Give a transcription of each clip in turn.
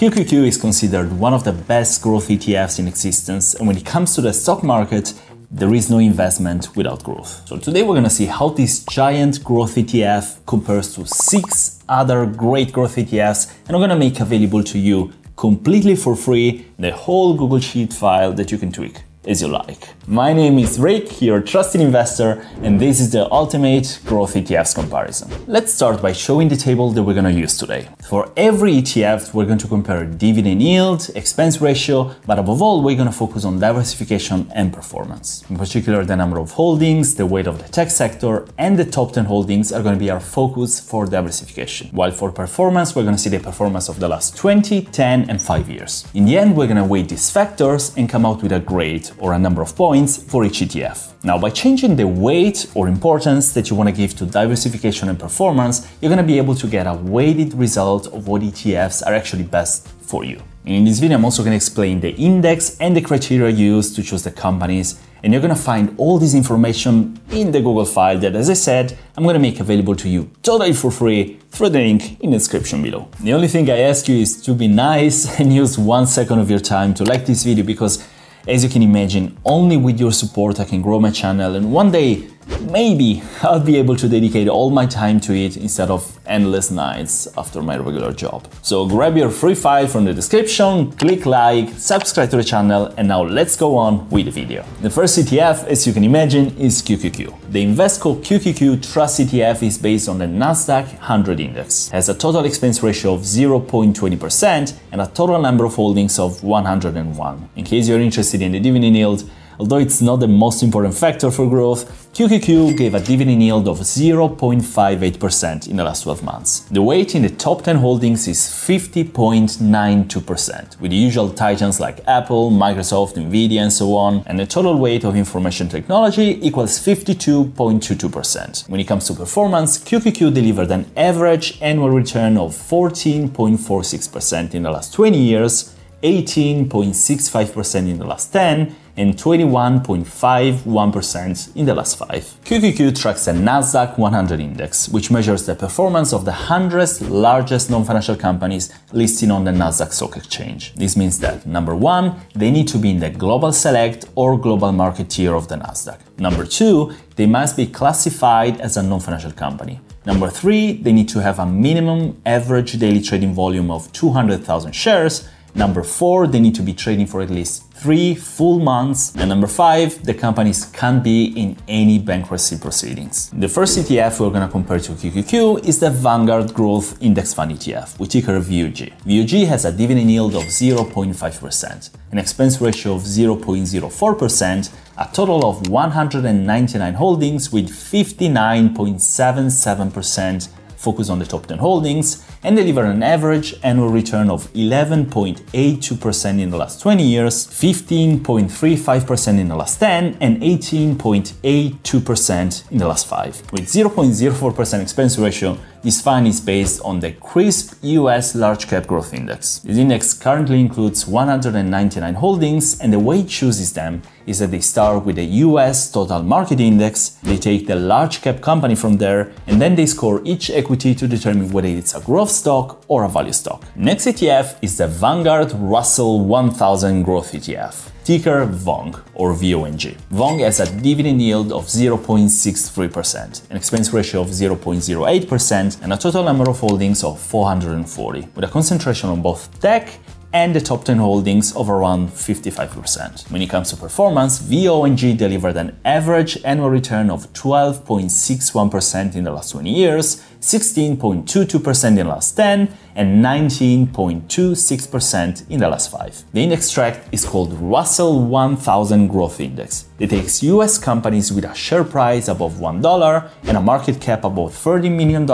QQQ is considered one of the best growth ETFs in existence, and when it comes to the stock market, there is no investment without growth. So today we're gonna see how this giant growth ETF compares to six other great growth ETFs, and I'm gonna make available to you completely for free the whole Google Sheet file that you can tweak as you like. My name is Rick, your trusted investor, and this is the ultimate growth ETFs comparison. Let's start by showing the table that we're going to use today. For every ETF, we're going to compare dividend yield, expense ratio, but above all, we're going to focus on diversification and performance. In particular, the number of holdings, the weight of the tech sector, and the top 10 holdings are going to be our focus for diversification. While for performance, we're going to see the performance of the last 20, 10, and 5 years. In the end, we're going to weigh these factors and come out with a grade or a number of points for each ETF. Now, by changing the weight or importance that you want to give to diversification and performance, you're going to be able to get a weighted result of what ETFs are actually best for you. In this video, I'm also going to explain the index and the criteria used to choose the companies and you're gonna find all this information in the Google file that, as I said, I'm gonna make available to you totally for free through the link in the description below. The only thing I ask you is to be nice and use one second of your time to like this video because as you can imagine, only with your support I can grow my channel and one day maybe I'll be able to dedicate all my time to it instead of endless nights after my regular job. So grab your free file from the description, click like, subscribe to the channel, and now let's go on with the video. The first ETF, as you can imagine, is QQQ. The Invesco QQQ Trust ETF is based on the Nasdaq 100 index, has a total expense ratio of 0.20% and a total number of holdings of 101. In case you're interested in the dividend yield, Although it's not the most important factor for growth, QQQ gave a dividend yield of 0.58% in the last 12 months. The weight in the top 10 holdings is 50.92%, with the usual titans like Apple, Microsoft, Nvidia, and so on, and the total weight of information technology equals 52.22%. When it comes to performance, QQQ delivered an average annual return of 14.46% in the last 20 years, 18.65% in the last 10, and 21.51% in the last five. QQQ tracks the Nasdaq 100 index, which measures the performance of the 100 largest non-financial companies listed on the Nasdaq Stock Exchange. This means that number one, they need to be in the global select or global market tier of the Nasdaq. Number two, they must be classified as a non-financial company. Number three, they need to have a minimum average daily trading volume of 200,000 shares. Number four, they need to be trading for at least three full months. And number five, the companies can't be in any bankruptcy proceedings. The first ETF we're going to compare to QQQ is the Vanguard Growth Index Fund ETF, with ticker VUG. VUG has a dividend yield of 0.5%, an expense ratio of 0.04%, a total of 199 holdings with 59.77% focus on the top 10 holdings, and deliver an average annual return of 11.82% in the last 20 years, 15.35% in the last 10, and 18.82% in the last 5. With 0.04% expense ratio, this fund is based on the CRSP US Large Cap Growth Index. This index currently includes 199 holdings, and the way it chooses them is that they start with the US Total Market Index, they take the large cap company from there, and then they score each equity to determine whether it's a growth stock or a value stock. Next ETF is the Vanguard Russell 1000 Growth ETF ticker VONG or VONG. VONG has a dividend yield of 0.63%, an expense ratio of 0.08%, and a total number of holdings of 440, with a concentration on both tech and the top 10 holdings of around 55%. When it comes to performance, VONG delivered an average annual return of 12.61% in the last 20 years, 16.22% in the last 10, and 19.26% in the last 5. The index tracked is called Russell 1000 Growth Index. It takes US companies with a share price above $1 and a market cap above $30 million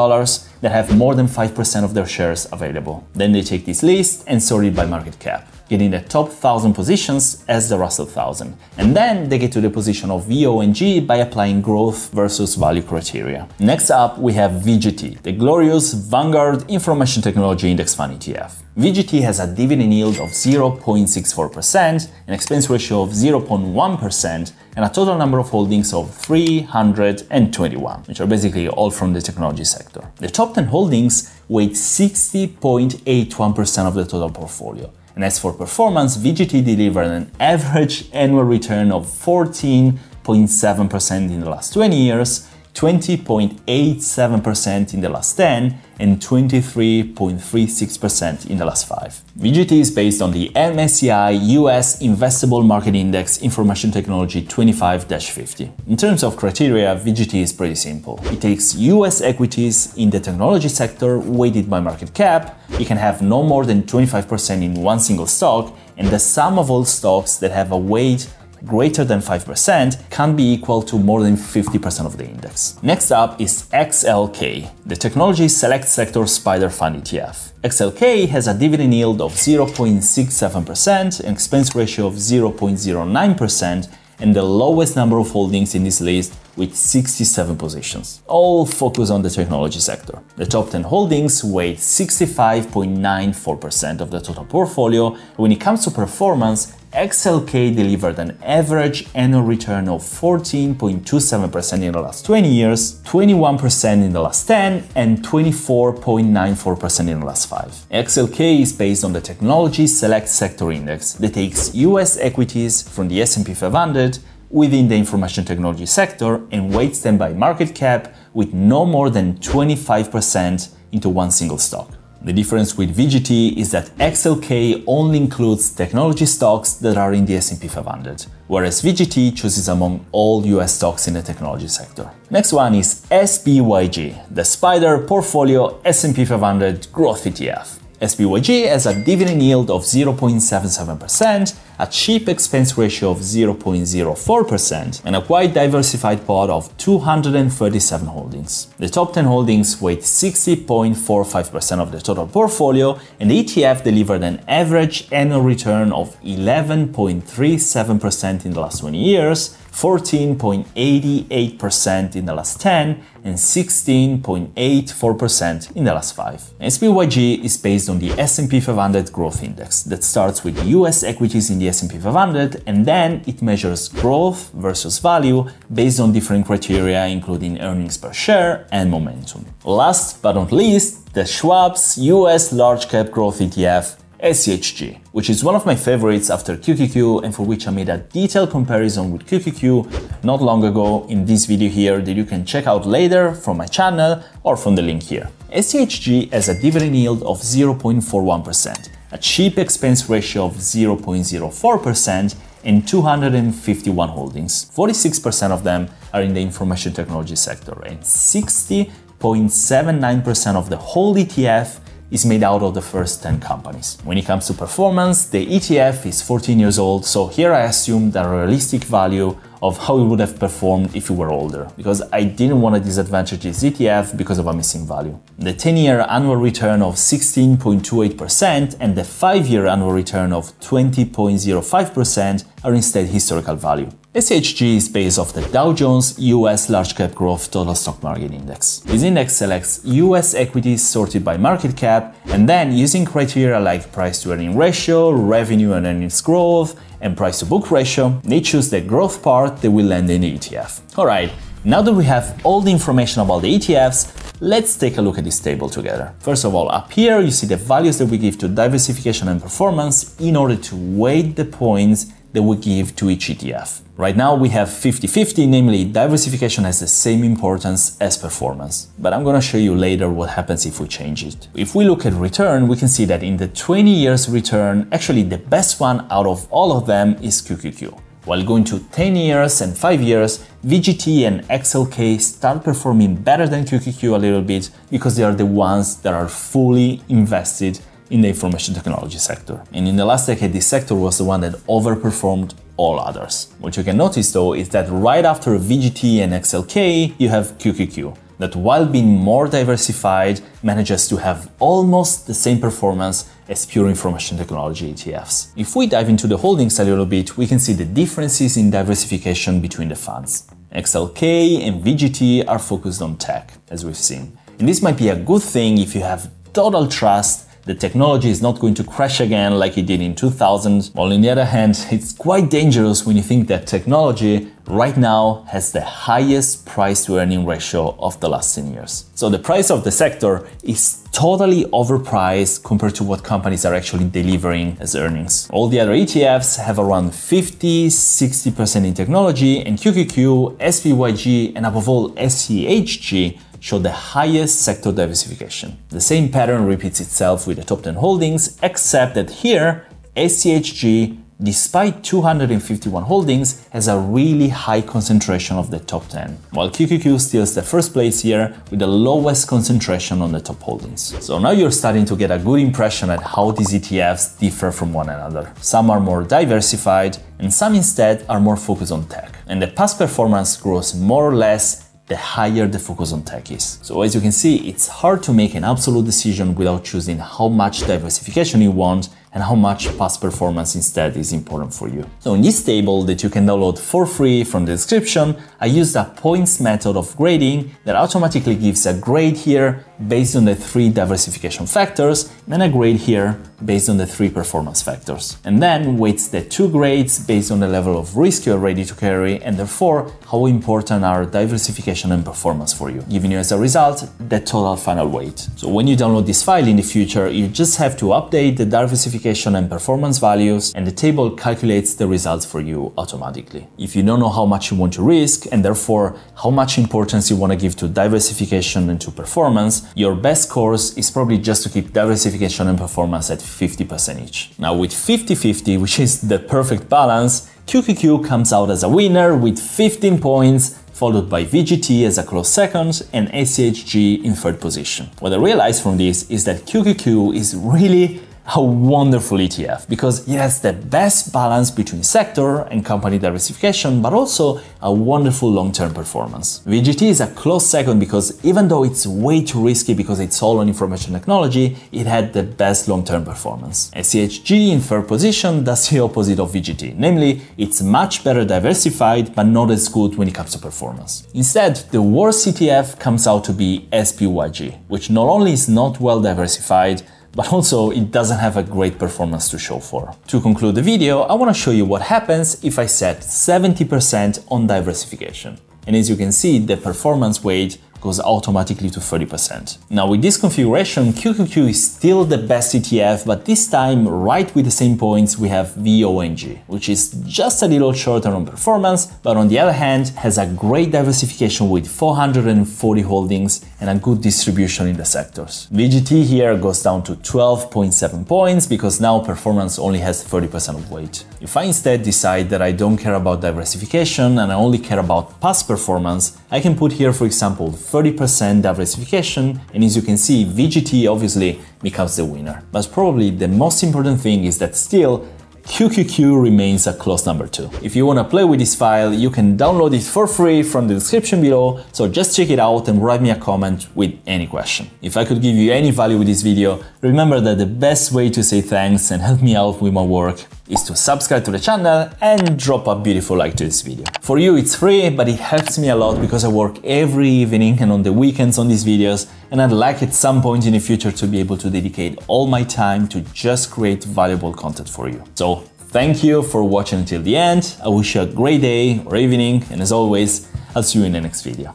that have more than 5% of their shares available. Then they take this list and sort it by market cap getting the top 1000 positions as the Russell 1000. And then they get to the position of VONG by applying growth versus value criteria. Next up, we have VGT, the glorious Vanguard Information Technology Index Fund ETF. VGT has a dividend yield of 0.64%, an expense ratio of 0.1%, and a total number of holdings of 321, which are basically all from the technology sector. The top 10 holdings weigh 60.81% of the total portfolio. And as for performance, VGT delivered an average annual return of 14.7% in the last 20 years, 20.87% in the last 10, and 23.36% in the last 5. VGT is based on the MSCI US Investable Market Index Information Technology 25-50. In terms of criteria, VGT is pretty simple. It takes US equities in the technology sector weighted by market cap, it can have no more than 25% in one single stock, and the sum of all stocks that have a weight greater than 5% can be equal to more than 50% of the index. Next up is XLK, the Technology Select Sector SPDR Fund ETF. XLK has a dividend yield of 0.67%, an expense ratio of 0.09%, and the lowest number of holdings in this list with 67 positions. All focus on the technology sector. The top 10 holdings weigh 65.94% of the total portfolio. When it comes to performance, XLK delivered an average annual return of 14.27% in the last 20 years, 21% in the last 10, and 24.94% in the last 5. XLK is based on the Technology Select Sector Index that takes US equities from the S&P 500 within the information technology sector and weights them by market cap with no more than 25% into one single stock. The difference with VGT is that XLK only includes technology stocks that are in the S&P 500, whereas VGT chooses among all US stocks in the technology sector. Next one is SPYG, the SPDR Portfolio S&P 500 Growth ETF. SPYG has a dividend yield of 0.77%, a cheap expense ratio of 0.04%, and a quite diversified pot of 237 holdings. The top 10 holdings weigh 60.45% of the total portfolio, and the ETF delivered an average annual return of 11.37% in the last 20 years, 14.88% in the last 10, and 16.84% in the last 5. SPYG is based on the S&P 500 Growth Index that starts with US equities in the S&P 500 and then it measures growth versus value based on different criteria including earnings per share and momentum. Last but not least, the Schwab's US Large Cap Growth ETF SCHG, which is one of my favorites after QQQ and for which I made a detailed comparison with QQQ not long ago in this video here that you can check out later from my channel or from the link here. SCHG has a dividend yield of 0.41%, a cheap expense ratio of 0.04%, and 251 holdings. 46% of them are in the information technology sector and 60.79% of the whole ETF is made out of the first 10 companies. When it comes to performance, the ETF is 14 years old, so here I assume the realistic value of how it would have performed if you were older, because I didn't want to disadvantage this ETF because of a missing value. The 10-year annual return of 16.28% and the 5-year annual return of 20.05% are instead historical value. SCHG is based off the Dow Jones US Large Cap Growth Total Stock Market Index. This index selects US equities sorted by market cap and then using criteria like price to earning ratio, revenue and earnings growth, and price to book ratio, they choose the growth part that will land in the ETF. Alright, now that we have all the information about the ETFs, let's take a look at this table together. First of all, up here you see the values that we give to diversification and performance in order to weight the points that we give to each ETF. Right now we have 50-50, namely diversification has the same importance as performance. But I'm gonna show you later what happens if we change it. If we look at return, we can see that in the 20 years return, actually the best one out of all of them is QQQ. While going to 10 years and 5 years, VGT and XLK start performing better than QQQ a little bit because they are the ones that are fully invested in the information technology sector. And in the last decade, this sector was the one that overperformed all others. What you can notice though is that right after VGT and XLK, you have QQQ, that while being more diversified, manages to have almost the same performance as pure information technology ETFs. If we dive into the holdings a little bit, we can see the differences in diversification between the funds. XLK and VGT are focused on tech, as we've seen. And this might be a good thing if you have total trust the technology is not going to crash again like it did in 2000. While on the other hand, it's quite dangerous when you think that technology right now has the highest price to earning ratio of the last 10 years. So the price of the sector is totally overpriced compared to what companies are actually delivering as earnings. All the other ETFs have around 50, 60% in technology and QQQ, SPYG and above all SCHG show the highest sector diversification. The same pattern repeats itself with the top 10 holdings, except that here SCHG despite 251 holdings, has a really high concentration of the top 10, while QQQ steals the first place here with the lowest concentration on the top holdings. So now you're starting to get a good impression at how these ETFs differ from one another. Some are more diversified, and some instead are more focused on tech. And the past performance grows more or less the higher the focus on tech is. So as you can see, it's hard to make an absolute decision without choosing how much diversification you want and how much past performance instead is important for you. So in this table that you can download for free from the description, I used a points method of grading that automatically gives a grade here based on the three diversification factors and a grade here based on the three performance factors. And then weights the two grades based on the level of risk you're ready to carry and therefore how important are diversification and performance for you, giving you as a result the total final weight. So when you download this file in the future, you just have to update the diversification and performance values, and the table calculates the results for you automatically. If you don't know how much you want to risk, and therefore how much importance you want to give to diversification and to performance, your best course is probably just to keep diversification and performance at 50% each. Now with 50-50, which is the perfect balance, QQQ comes out as a winner with 15 points followed by VGT as a close second and SCHG in third position. What I realized from this is that QQQ is really a wonderful ETF because it has the best balance between sector and company diversification, but also a wonderful long-term performance. VGT is a close second because even though it's way too risky because it's all on information technology, it had the best long-term performance. SCHG in third position does the opposite of VGT, namely it's much better diversified but not as good when it comes to performance. Instead, the worst ETF comes out to be SPYG, which not only is not well diversified, but also it doesn't have a great performance to show for. To conclude the video, I want to show you what happens if I set 70% on diversification. And as you can see, the performance weight goes automatically to 30%. Now with this configuration, QQQ is still the best ETF, but this time right with the same points we have VONG, which is just a little shorter on performance, but on the other hand has a great diversification with 440 holdings and a good distribution in the sectors. VGT here goes down to 12.7 points because now performance only has 30% of weight. If I instead decide that I don't care about diversification and I only care about past performance, I can put here for example 30% diversification and as you can see VGT obviously becomes the winner. But probably the most important thing is that still QQQ remains a close number 2. If you want to play with this file, you can download it for free from the description below, so just check it out and write me a comment with any question. If I could give you any value with this video, remember that the best way to say thanks and help me out with my work is to subscribe to the channel and drop a beautiful like to this video. For you it's free, but it helps me a lot because I work every evening and on the weekends on these videos and I'd like at some point in the future to be able to dedicate all my time to just create valuable content for you. So thank you for watching until the end, I wish you a great day or evening and as always, I'll see you in the next video.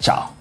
Ciao!